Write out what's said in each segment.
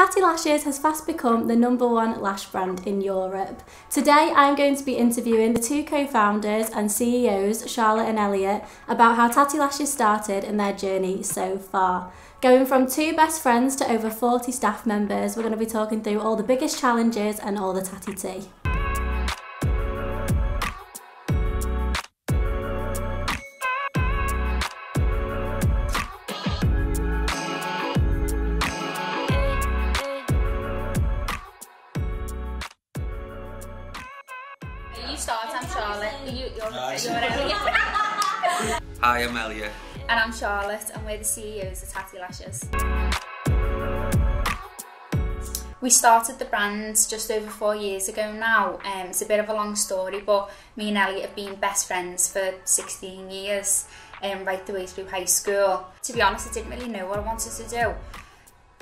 Tatti Lashes has fast become the number one lash brand in Europe. Today I'm going to be interviewing the two co-founders and CEOs, Charlotte and Elliot, about how Tatti Lashes started and their journey so far. Going from two best friends to over 40 staff members, we're going to be talking through all the biggest challenges and all the Tatti tea. And I'm Charlotte, and we're the CEOs of Tatti Lashes. We started the brand just over four years ago now. Um, it's a bit of a long story, but me and Elliot have been best friends for 16 years, um, right the way through high school. To be honest, I didn't really know what I wanted to do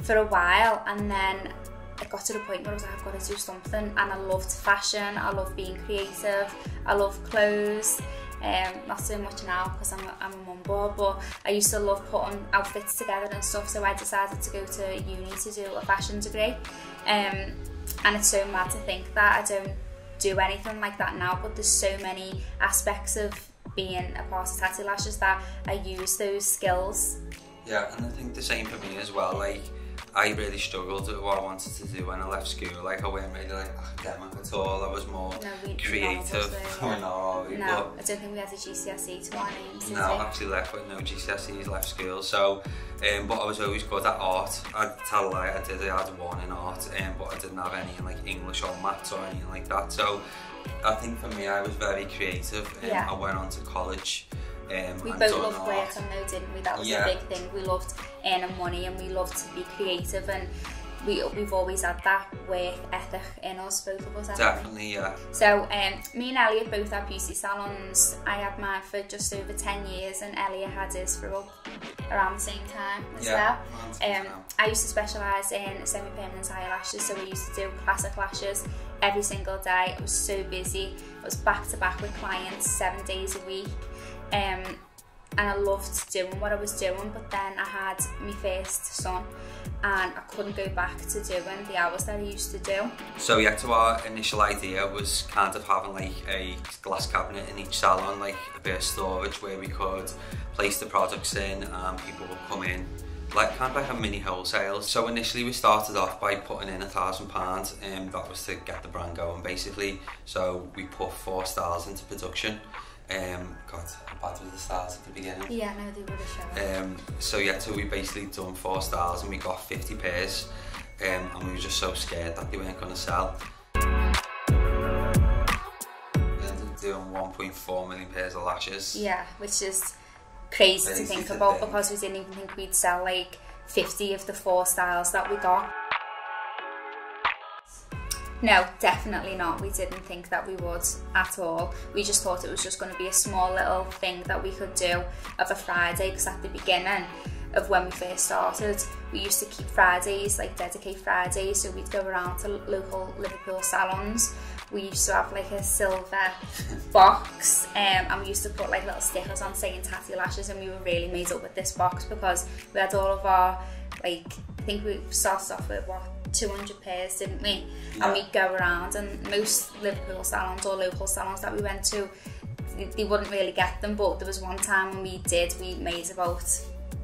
for a while, and then I got to the point where I was like, I've got to do something. And I loved fashion, I love being creative, I love clothes. Um, not so much now because I'm a, I'm a mum board, but I used to love putting outfits together and stuff. So I decided to go to uni to do a fashion degree. Um, and it's so mad to think that I don't do anything like that now, but there's so many aspects of being a part of Tatti Lashes that I use those skills. Yeah, and I think the same for me as well. Like, I really struggled with what I wanted to do when I left school. Like, I wasn't really like academic at all. I was more No, we- creative. none of us were, yeah. no, No, I don't think we had a GCSE to our names. No, I actually left with no GCSEs, left school. So, um, but I was always good at art. I'd tell a lie, I did. I had one in art, um, but I didn't have any in like English or maths or anything like that. So, I think for me, I was very creative. Um, Yeah. I went on to college. Um, We both loved working though, didn't we? That was Yeah. a big thing. We loved earning money and we loved to be creative and we, we've always had that work ethic in us, both of us. Definitely, yeah. So um, me and Elliot both had beauty salons. I had mine for just over 10 years and Elliot had his for up around the same time as Yeah, well. Um, time. I used to specialise in semi-permanent eyelashes, so we used to do classic lashes every single day. It was so busy. it was back to back with clients seven days a week. Um, and I loved doing what I was doing, but then I had my first son and I couldn't go back to doing the hours that I used to do. So yeah, to our initial idea was kind of having like a glass cabinet in each salon, like a bit of storage where we could place the products in and people would come in like kind of like a mini wholesale. So initially we started off by putting in a thousand pounds and that was to get the brand going basically. So we put four styles into production. Um, God, how bad was the styles at the beginning? Yeah, no, they were the shown. Um, so yeah, so we basically done four styles and we got 50 pairs um, and we were just so scared that they weren't going to sell. We ended up doing 1.4 million pairs of lashes. Yeah, which is crazy to think to about think. because we didn't even think we'd sell like 50 of the four styles that we got. No, definitely not. We didn't think that we would at all. We just thought it was just going to be a small little thing that we could do of a Friday because at the beginning of when we first started, we used to keep Fridays, like dedicate Fridays, so we'd go around to local Liverpool salons. We used to have like a silver box um, and we used to put like little stickers on saying tatti lashes and we were really made up with this box because we had all of our like I think we started off with what 200 pairs didn't we Yeah. and we'd go around and most Liverpool salons or local salons that we went to they, wouldn't really get them but there was one time when we did we made about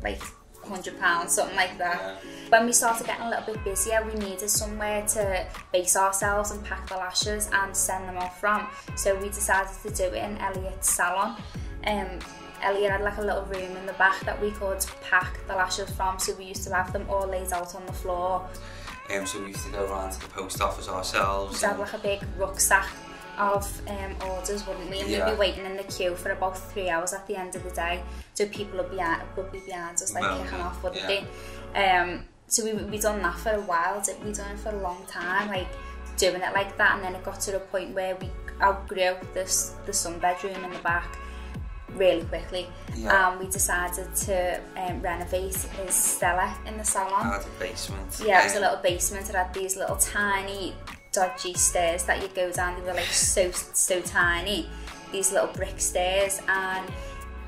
like 100 pounds something like that Yeah. when we started getting a little bit busier, we needed somewhere to base ourselves and pack the lashes and send them off from. So we decided to do it in Elliot's salon. Um, Elliot had like a little room in the back that we could pack the lashes from, so we used to have them all laid out on the floor. Um, so we used to go around to the post office ourselves. We'd have like a big rucksack of um, orders, wouldn't we? And yeah. we'd be waiting in the queue for about three hours at the end of the day. So people would be, at, would be behind us, like, well, kicking off, wouldn't yeah. they? Um, so we, we done that for a while, we done it for a long time, like, doing it like that. And then it got to the point where we outgrew this, the sun bedroom in the back really quickly. Yeah. And we decided to um, renovate his cellar in the salon. I had a basement. Yeah, it was a Um, little basement. It had these little tiny, dodgy stairs that you go down. They were like so so tiny, these little brick stairs. And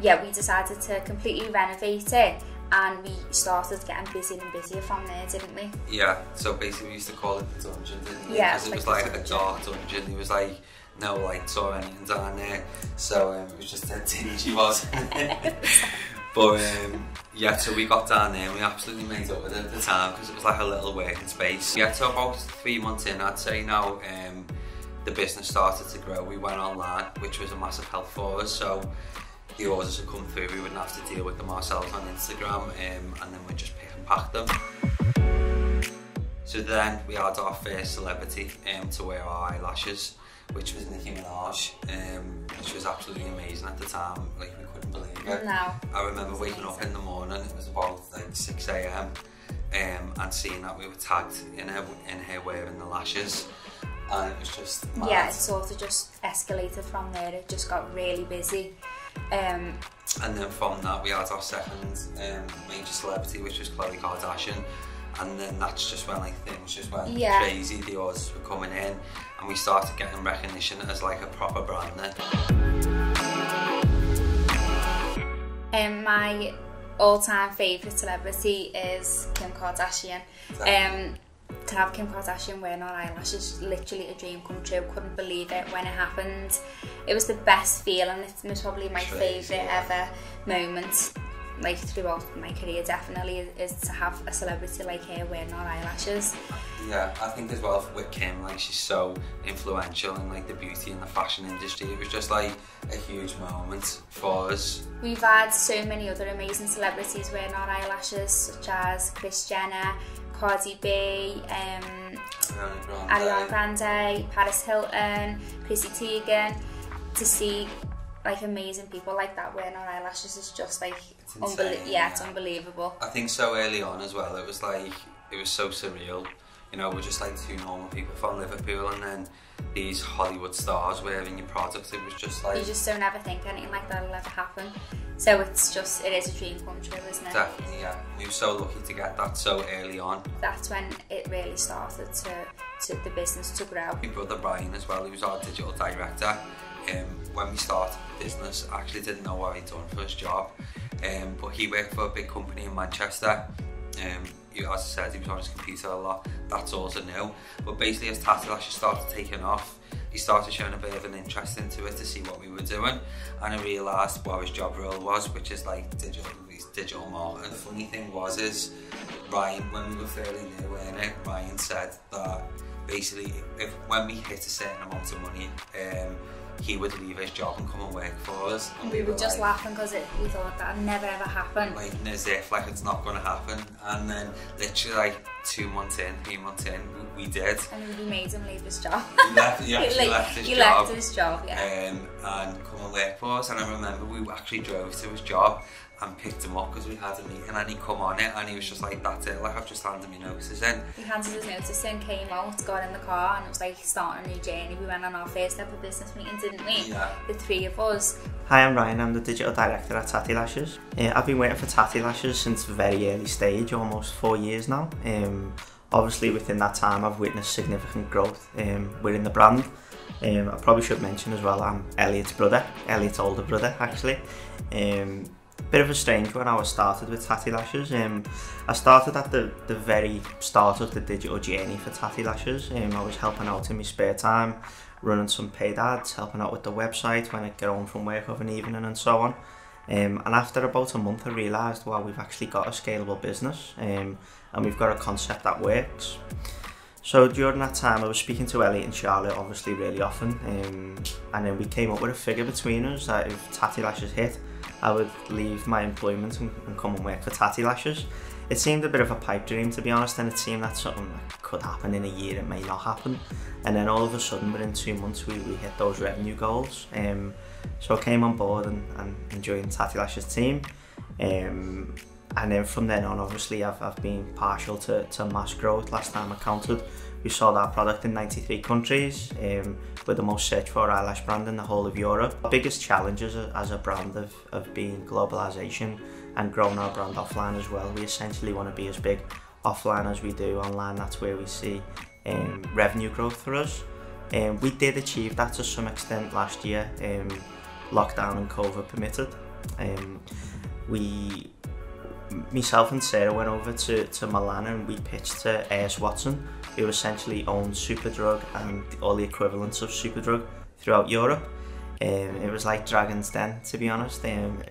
yeah, we decided to completely renovate it and we started getting busier and busier from there, didn't we? Yeah, so basically we used to call it the dungeon, didn't we? Yeah, Because it was the like a dark dungeon. It was like no lights or anything down there. So um, it was just dead dingy, wasn't but um, yeah, so we got down there and we absolutely made up with it at the time because it was like a little working space. Yeah, so about three months in, I'd say now, um, the business started to grow. We went online, which was a massive help for us. So the orders would come through, we wouldn't have to deal with them ourselves on Instagram, um, and then we'd just pick and pack them. So then we had our first celebrity um, to wear our eyelashes, which was Nicki Minaj, um, which was absolutely amazing at the time. Like we couldn't believe it. No. I remember waking up in the morning. It was about like 6 a.m. Um, and seeing that we were tagged in her in her wearing the lashes, and it was just mad. Yeah, it sort of just escalated from there. It just got really busy. Um, And then from that, we had our second um, major celebrity, which was Khloe Kardashian. And then that's just when like things just went Yeah. crazy. The odds were coming in, and we started getting recognition as like a proper brand then. um, my all-time favourite celebrity is Kim Kardashian. Um, to have Kim Kardashian wearing our eyelashes literally a dream come true. Couldn't believe it when it happened. It was the best feeling. It was probably my favourite ever moment. Like throughout my career, definitely is, is to have a celebrity like her wearing our eyelashes. Yeah, I think as well with Kim, like she's so influential in like the beauty and the fashion industry. It was just like a huge moment for us. We've had so many other amazing celebrities wearing our eyelashes, such as Kris Jenner, Cardi B, um, Ariana Grande. Ariana Grande, Paris Hilton, Chrissy Teigen. To see like amazing people like that wearing our eyelashes is just like It's insane, yeah, it's unbelievable. I think so early on as well. It was like it was so surreal. You know, we're just like two normal people from Liverpool, and then these Hollywood stars wearing your products. It was just like You just don't ever think anything like that will ever happen. So it's just it is a dream come true, isn't it? definitely yeah. We were so lucky to get that so early on. That's when it really started to, to the business to grow. My brother Ryan as well, he was our digital director. Um, when we started the business, I actually didn't know what he'd done for his job, um, but he worked for a big company in Manchester. Um, he, as I said, he was on his computer a lot. That's all I. But basically, as Tatti Lashes started taking off, he started showing a bit of an interest into it to see what we were doing, and I realised what his job role was, which is like digital, digital marketing. The funny thing was, is Ryan, when we were fairly new in it, Ryan said that basically, if when we hit a certain amount of money, um, he would leave his job and come and work for us. And We were just like, laughing because we thought that would never ever happen. like as if like it's not going to happen. And then literally like two months in, three months in, we, we did. And we made him leave his job. He left, he actually like, left his he job. left his job, yeah. um, and come and work for us. And I remember we actually drove to his job and picked him up because we had a meeting and he come on it and he was just like, that's it, like I've just handed me notices in. He handed his notice in, came out, got in the car, and it was like starting a new journey. We went on our first ever business meeting, didn't we? Yeah. The three of us. Hi, I'm Ryan. I'm the digital director at Tatti Lashes. Uh, I've been waiting for Tatti Lashes since very early stage, almost four years now. Um, obviously, within that time, I've witnessed significant growth um, within the brand. Um, I probably should mention as well, I'm Elliot's brother, Elliot's older brother, actually. Um, bit of a strange one I was started with Tatti Lashes. Um, I started at the, the very start of the digital journey for Tatti Lashes. Um, I was helping out in my spare time, running some paid ads, helping out with the website when I get home from work of an evening and so on. Um, and after about a month I realised, well, we've actually got a scalable business um, and we've got a concept that works. So during that time I was speaking to Elliot and Charlotte obviously really often um, and then we came up with a figure between us that if Tatti Lashes hit I would leave my employment and, and come and work for Tatti Lashes. It seemed a bit of a pipe dream to be honest and it seemed that something that could happen in a year, it may not happen. And then all of a sudden within two months we, we hit those revenue goals. Um, so I came on board and, and, joined Tatti Lashes team. Um, and then from then on obviously I've, I've been partial to, to mass growth. Last time I counted we sold our product in 93 countries. Um, we're the most searched for eyelash brand in the whole of Europe. Our biggest challenges as a, brand have, have been globalization and growing our brand offline as well. We essentially want to be as big offline as we do online. That's where we see um, revenue growth for us. Um, we did achieve that to some extent last year. Um, lockdown and COVID permitted. Um, we myself and Sarah went over to, to Milan and we pitched to A.S. Watson, who essentially owns Superdrug and all the equivalents of Superdrug throughout Europe. Um, it was like Dragon's Den, to be honest. Um,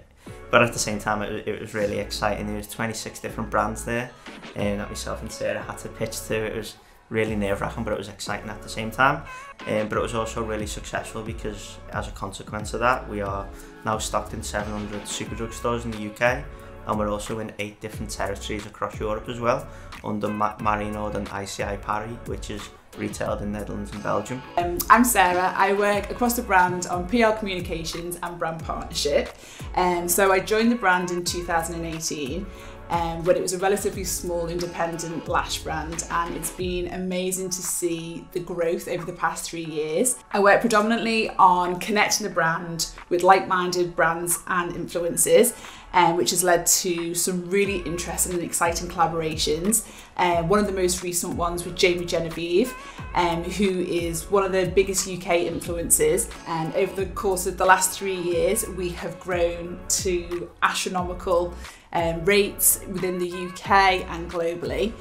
but at the same time, it, it was really exciting. There was 26 different brands there, and that myself and Sarah had to pitch to. It was really nerve-wracking, but it was exciting at the same time. Um, but it was also really successful because, as a consequence of that, we are now stocked in 700 Superdrug stores in the UK, and we're also in eight different territories across Europe as well, under Ma- Marionnaud and ICI Paris, which is retailed in the Netherlands and Belgium. Um, I'm Sarah. I work across the brand on PR communications and brand partnership. Um, so I joined the brand in 2018 um, when it was a relatively small independent lash brand and it's been amazing to see the growth over the past three years. I work predominantly on connecting the brand with like-minded brands and influencers um, which has led to some really interesting and exciting collaborations. Uh, one of the most recent ones with Jamie Genevieve, um, who is one of the biggest UK influencers. And over the course of the last three years, we have grown to astronomical um, rates within the UK and globally.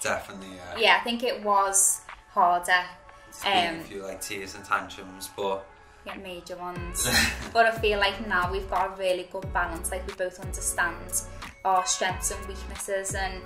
Definitely, yeah. Yeah, I think it was harder. It's been Um, a few like tears and tantrums, but get major ones. but I feel like now we've got a really good balance, like we both understand our strengths and weaknesses and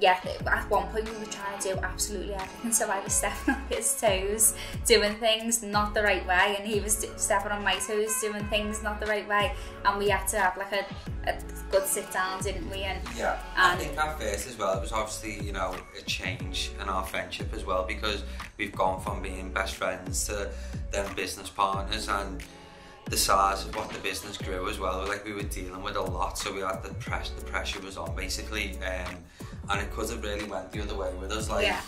yeah, at one point we were trying to do absolutely everything. So I was stepping on his toes, doing things not the right way, and he was stepping on my toes, doing things not the right way. And we had to have like a, a good sit down, didn't we? And Yeah, I think at first as well, it was obviously, you know, a change in our friendship as well because we've gone from being best friends to then business partners and the size of what the business grew as well. Like we were dealing with a lot, so we had the press, the pressure was on basically, um, and it could have really went the other way with us. Like Yeah.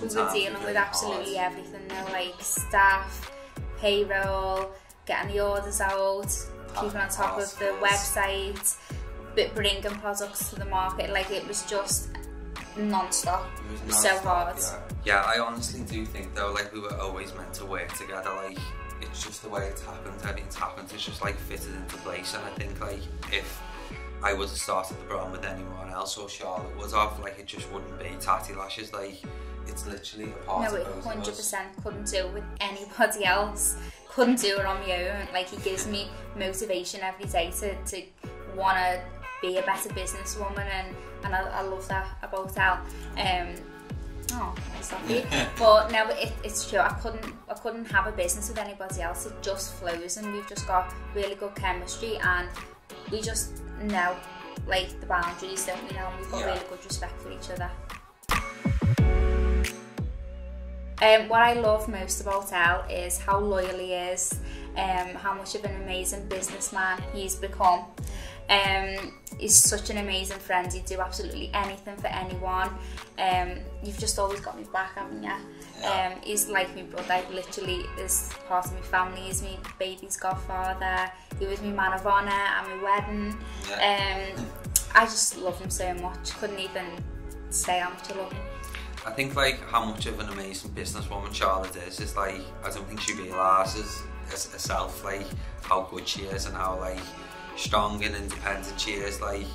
we were dealing with absolutely hard. everything though, like staff, payroll, getting the orders out, keeping on top of the website, but bringing products to the market. Like it was just non-stop. It was so hard. Yeah. yeah, I honestly do think though, like we were always meant to work together. Like it's just the way it's happened. Everything's happened. It's just like fitted into place. And I think like if I would have started the brand with anyone else or Charlotte would have, like it just wouldn't be Tatti Lashes. Like it's literally a part No, of it both of hundred us. percent couldn't do it with anybody else. Couldn't do it on my own. Like he gives me motivation every day to, to want to be a better businesswoman, and and I, I love that about Al. Um, oh, nice of you. but no, it, it's true. I couldn't I couldn't have a business with anybody else. It just flows, and we've just got really good chemistry, and we just know like the boundaries, don't we? Know and we've got Yeah. really good respect for each other. Um, what I love most about Al is how loyal he is, um, how much of an amazing businessman he's become. Um, he's such an amazing friend. He'd do absolutely anything for anyone. Um, you've just always got me back, haven't you? Yeah. Um, he's like my brother. Literally, is part of my family. He's my baby's godfather. He was my man of honour at my wedding. Yeah. Um, I just love him so much. Couldn't even say how much I love him. I think like how much of an amazing businesswoman Charlotte is is like I don't think she realises as- herself like how good she is and how like strong and independent she is. Like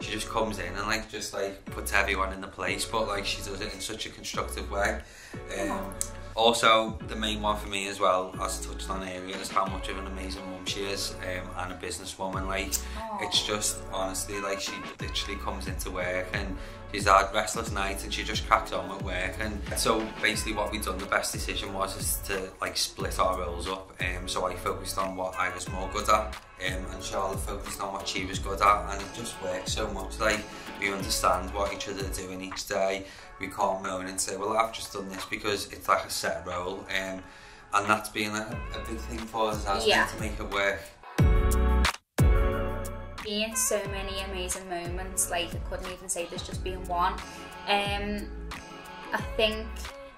she just comes in and like just like puts everyone in the place, but like she does it in such a constructive way. Um, also, the main one for me as well, as I touched on earlier, is how much of an amazing mum she is um, and a businesswoman. Like, it's just honestly like she literally comes into work and she's had restless nights and she just cracks on with work. And so basically, what we done, the best decision was is to like split our roles up. Um, so I focused on what I was more good at, um, and Charlotte focused on what she was good at, and it just works so much. Like we understand what each other are doing each day. We can't moan and say, well, I've just done this because it's like a set role. Um, and that's been a, a big thing for us, hasn't Yeah. to make it work. Being so many amazing moments. Like I couldn't even say there's just been one. Um, I think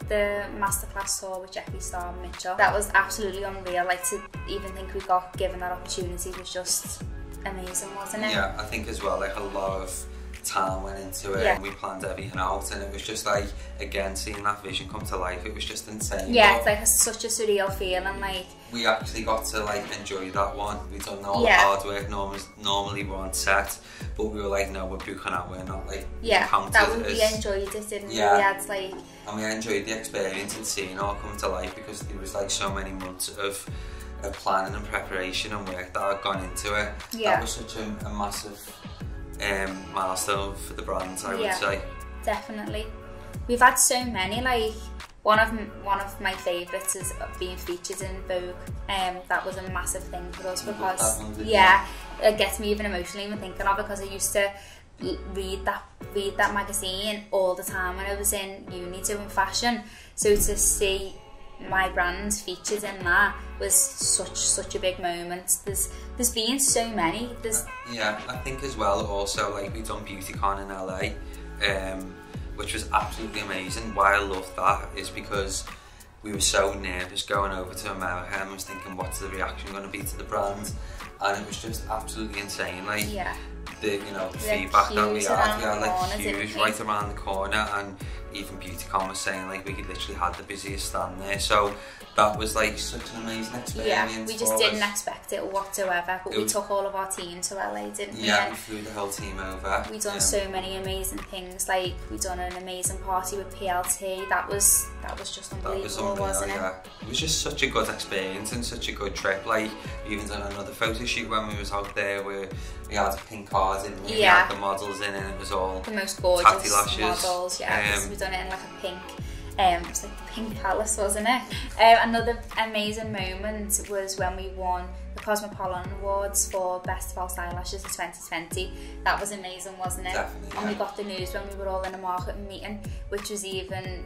the masterclass tour with Jeffree Star and Mitchell that was absolutely unreal. Like to even think we got given that opportunity was just amazing, wasn't it? Yeah, I think as well, like a lot of time went into it Yeah. and we planned everything out and it was just like again seeing that vision come to life it was just insane Yeah, But it's like a, such a surreal feeling. Like we actually got to like enjoy that one we done all Yeah. the hard work normally, normally we're on set but we were like no we're booking out we're not like yeah, that we enjoyed it, didn't Yeah. we? Had like and we enjoyed the experience and seeing it all come to life because there was like so many months of, of planning and preparation and work that had gone into it. Yeah. That was such a, a massive um, milestone for the brand, I would say. definitely. We've had so many. Like one of one of my favourites is being featured in Vogue. Um, that was a massive thing for us because one, didn't you? yeah, it gets me even emotionally even thinking of it because I used to read that read that magazine all the time when I was in uni doing fashion. So to see my brand featured in that was such such a big moment. There's there's been so many. There's Yeah, I think as well also like we done BeautyCon in LA, um, which was absolutely amazing. Why I love that is because we were so nervous going over to America and was thinking what's the reaction going to be to the brand and it was just absolutely insane like yeah. The you know the feedback that we had we had like huge right around the corner and even BeautyCon was saying like we could literally had the busiest stand there so that was like such an amazing experience Yeah, we just didn't us. expect it whatsoever, but It we was- took all of our team to LA, didn't we? yeah we flew the whole team over we done um, so many amazing things. Like we done an amazing party with PLT. That was that was just unbelievable, was unreal, wasn't it? yeah. It was just such a good experience and such a good trip. Like, we even done another photo shoot when we was out there where we had pink cars in, we Yeah. had the models in and it was all... The most gorgeous models. Yeah, Um, we done it in like a pink. Um, it was like the Pink Palace, wasn't it? Um, another amazing moment was when we won the Cosmopolitan Awards for Best False Eyelashes of 2020. That was amazing, wasn't it? Definitely, And we got the news when we were all in a marketing meeting, which was even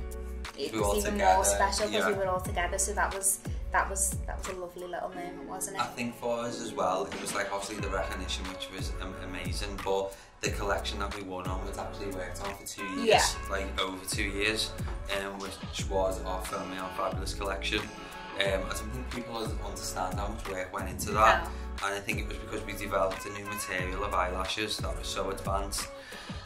it We was even together, more special because we were all together. So that was that was that was a lovely little moment, wasn't it? I think for us as well, it was like obviously the recognition, which was um, amazing, but the collection that we won on was actually worked on for two years, Yeah. like over two years, um, which was our Filming on Fabulous collection. Um, I don't think people understand how much work went into that, and I think it was because we developed a new material of eyelashes that was so advanced,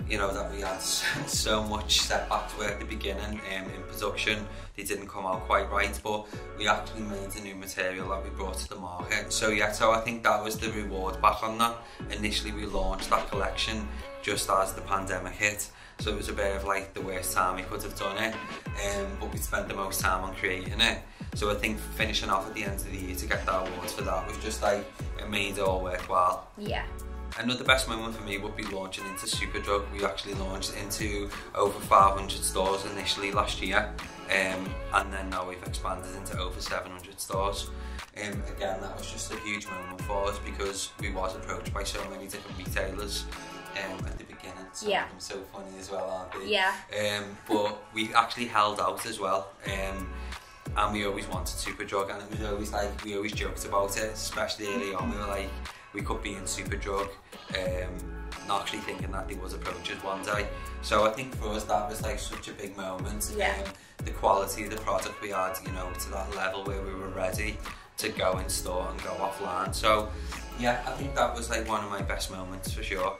you know, that we had so much setbacks where at the beginning um, in production they didn't come out quite right, but we actually made a new material that we brought to the market. So yeah, so I think that was the reward back on that. Initially we launched that collection just as the pandemic hit. So it was a bit of like the worst time we could have done it, um, but we spent the most time on creating it. So I think finishing off at the end of the year to get that award for that was just like, it made it all worthwhile. Yeah. Another best moment for me would be launching into Superdrug. We actually launched into over 500 stores initially last year, um, and then now we've expanded into over 700 stores. Um, again, that was just a huge moment for us because we was approached by so many different retailers um, at the beginning. Some Yeah. of so funny as well, aren't they? Yeah. Um, but we actually held out as well. Um, and we always wanted Superdrug and it was always like, we always joked about it, especially early on. We were like, we could be in Superdrug, um, not actually thinking that they was approach us one day. So I think for us that was like such a big moment. Yeah. Um, the quality of the product we had, you know, to that level where we were ready to go in store and go offline. So yeah, I think that was like one of my best moments for sure.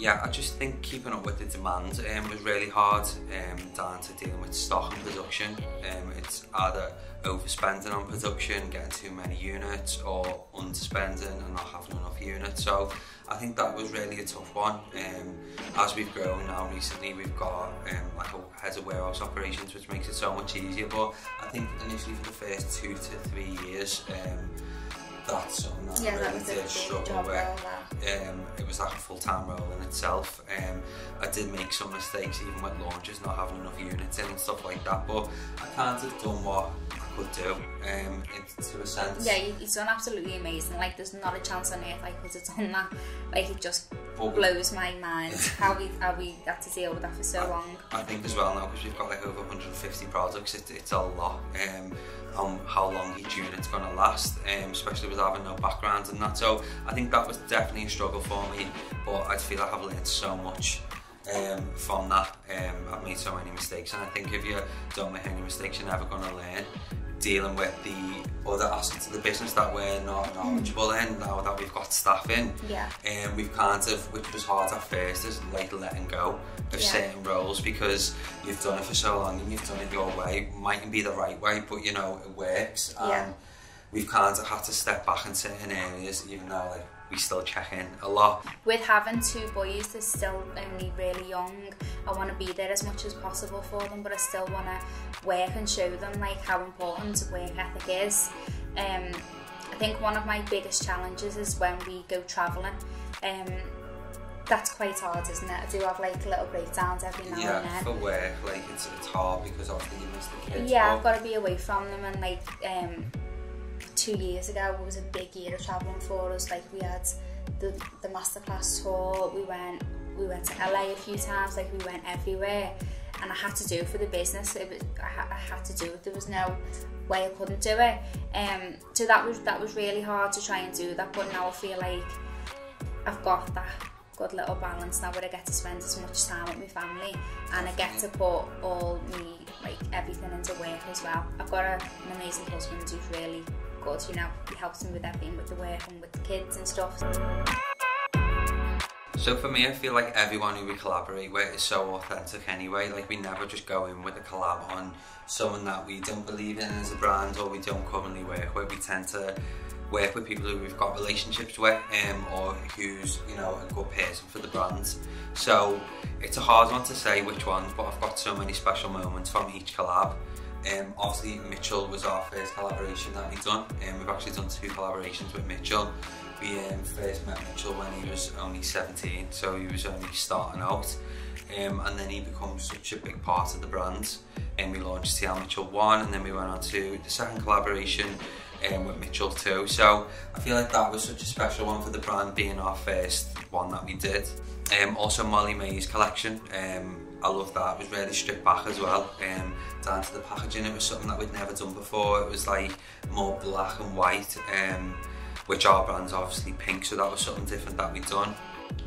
Yeah, I just think keeping up with the demand um, was really hard um, down to dealing with stock and production. Um, it's either overspending on production, getting too many units, or underspending and not having enough units. So I think that was really a tough one. Um, as we've grown now recently, we've got um, like a head of warehouse operations, which makes it so much easier. But I think initially for the first two to three years, um, that's something that Yeah, I that did struggle with um, it was like a full-time role in itself. Um, I did make some mistakes even with launches, not having enough units in and stuff like that, but I kind of done what I could do um, in, to a sense. Yeah, you- it's done absolutely amazing. Like, there's not a chance on earth I could have done that. Like, it just But- blows my mind how we how we had to deal with that for so long. I think as well now because we've got like over 150 products, it, it's a lot um, on how long each unit's going to last, um, especially with having no background and that. So I think that was definitely a struggle for me, but I feel like I've learned so much um, from that. Um, I've made so many mistakes, and I think if you don't make any mistakes, you're never going to learn. dealing with the other aspects of the business that we're not knowledgeable in now that we've got staff in. Yeah. And um, we've kind of, which was hard at first, is like letting go of Yeah. certain roles because you've done it for so long and you've done it your way. Mightn't be the right way, but you know, it works. Yeah. And we've kind of had to step back in certain areas, even though like we still check in a lot. With having two boys, they're still only really young. I want to be there as much as possible for them, but I still want to work and show them like how important work ethic is. Um, I think one of my biggest challenges is when we go travelling. Um, that's quite hard, isn't it? I do have like a little breakdowns every now and then. Yeah, for work, like it's, it's hard because obviously you miss the kids. Yeah, I've got to be away from them and like um, two years ago was a big year of travelling for us. Like we had the the masterclass tour, we went we went to LA a few times, like we went everywhere, and I had to do it for the business. It was, I, ha- I had to do it. There was no way I couldn't do it. Um, so that was that was really hard to try and do that. But now I feel like I've got that good little balance now where I get to spend as much time with my family and I get to put all me like everything into work as well. I've got a, an amazing husband who's really good, you know, he helps me with everything with the work and with the kids and stuff. So for me, I feel like everyone who we collaborate with is so authentic anyway. Like we never just go in with a collab on someone that we don't believe in as a brand or we don't currently work with. We tend to work with people who we've got relationships with um, or who's you know a good person for the brands. So it's a hard one to say which ones, but I've got so many special moments from each collab. Um, obviously Mitchell was our first collaboration that we've done and we've actually done two collaborations with Mitchell. We um, first met Mitchell when he was only 17 so he was only starting out um, and then he becomes such a big part of the brand and we launched TL Mitchell 1 and then we went on to the second collaboration um, with Mitchell 2 so I feel like that was such a special one for the brand being our first one that we did. Um, also Molly-Mae's collection um, I love that. It was really stripped back as well. Um, down to the packaging, it was something that we'd never done before. It was like more black and white, um, which our brand's obviously pink, so that was something different that we'd done.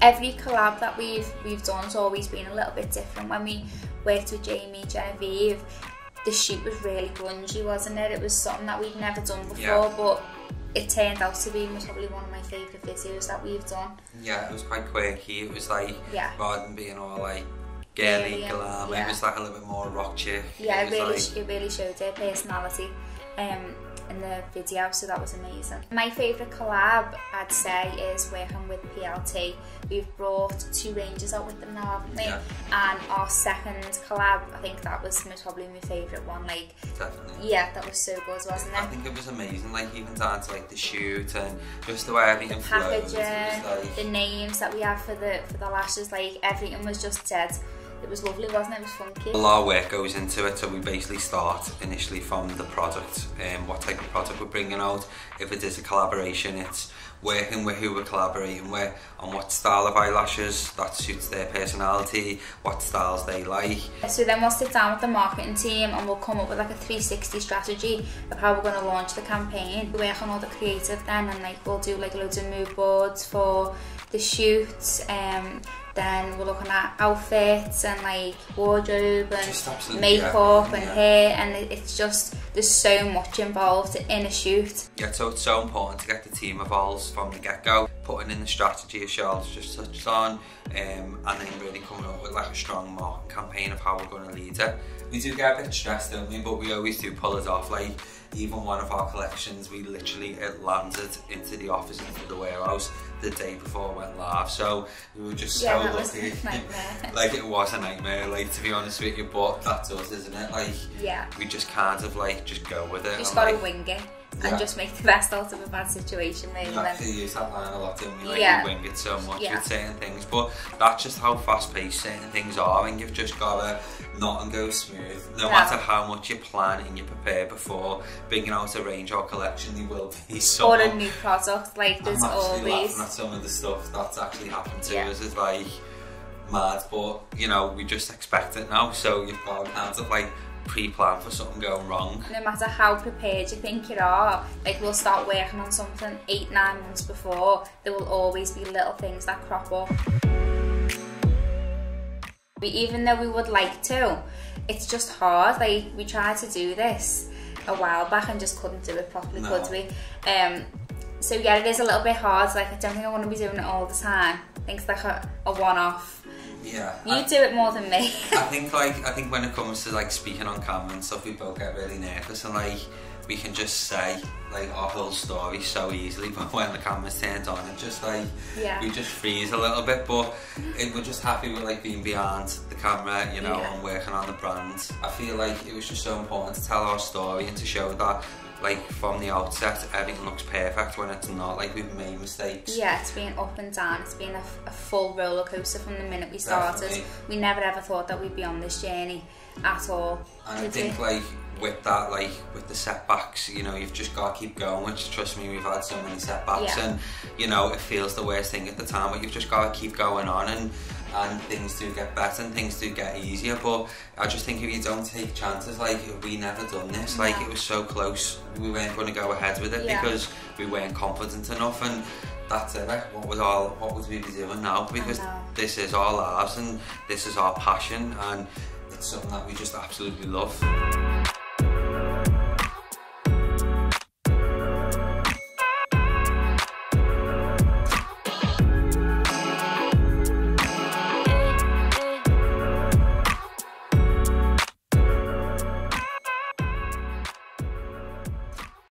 Every collab that we've we've done has always been a little bit different. When we worked with Jamie Genevieve, the shoot was really grungy, wasn't it? It was something that we'd never done before, Yeah. but it turned out to be probably one of my favourite videos that we've done. Yeah, it was quite quirky. It was like Yeah. rather than being all like girly and- glam, yeah. it was like a little bit more rock chick. Yeah, it it really, like, it really showed their personality um, in the video, so that was amazing. My favourite collab, I'd say, is working with PLT. We've brought two ranges out with them now, haven't we? Yeah. And our second collab, I think that was probably my favourite one. Like, definitely. yeah, that was so good, wasn't it? I think it was amazing, like even down to like the shoot and just the way everything was Packaging, like, the names that we have for the for the lashes, like everything was just dead. It was lovely, wasn't it? It was funky. A lot of work goes into it, so we basically start initially from the product and um, what type of product we're bringing out. If it is a collaboration, it's working with who we're collaborating with and what style of eyelashes that suits their personality, what styles they like. So then we'll sit down with the marketing team and we'll come up with like a 360 strategy of how we're going to launch the campaign. We work on all the creative then and like we'll do like loads of mood boards for the shoots. Um, then we're looking at outfits and like wardrobe and makeup and yeah. hair and it's just there's so much involved in a shoot. Yeah, so it's so important to get the team involved from the get-go, putting in the strategy as Charles just touched on, um, and then really coming up with like a strong marketing campaign of how we're going to lead it. We do get a bit stressed, don't we? But we always do pull it off. Like even one of our collections, we literally it landed into the office into the warehouse the day before went live. So we were just Yeah, so lucky. a nightmare. like it was a nightmare. Like to be honest with you, but that's us, isn't it? Like Yeah. we just kind of like just go with it. Just gotta like, wing it Yeah. and just make the best out of a bad situation. We then. actually use that line a lot, don't we? Like Yeah. we wing it so much Yeah. with certain things, but that's just how fast paced certain things are, and you've just gotta not and go smooth. No No. matter how much you plan and you prepare before bringing out a range or collection, there will be some. Or a new product, like there's I'm actually always. laughing at some of the stuff that's actually happened to Yeah. us. Is like mad, but you know we just expect it now. So you've got kind of like pre-plan for something going wrong. no matter how prepared you think you are, like we'll start working on something eight, nine months before, there will always be little things that crop up. We, even though we would like to, it's just hard. Like we tried to do this a while back and just couldn't do it properly, No. could we? Um, so yeah, it is a little bit hard. Like I don't think I want to be doing it all the time. I think it's like a, a one-off. Yeah. You I- do it more than me. I think like I think when it comes to like speaking on camera and stuff, we both get really nervous and like we can just say like our whole story so easily, but when the camera's turned on, it just like Yeah. we just freeze a little bit. But it, we're just happy with like being behind the camera, you know, Yeah. and working on the brand. I feel like it was just so important to tell our story and to show that. Like from the outset, everything looks perfect when it's not. Like we've made mistakes. Yeah, it's been up and down. It's been a, a full roller coaster from the minute we started. Definitely. We never ever thought that we'd be on this journey at all. And I think we? like with that, like with the setbacks, you know, you've just got to keep going. Which trust me, we've had so many setbacks, Yeah. and you know, it feels the worst thing at the time. But you've just got to keep going on, and and things do get better and things do get easier. But I just think if you don't take chances, like we never done this, like it was so close, we weren't going to go ahead with it Yeah. because we weren't confident enough, and that's it. Like, what was all? What would we be doing now? Because this is our lives and this is our passion and it's something that we just absolutely love.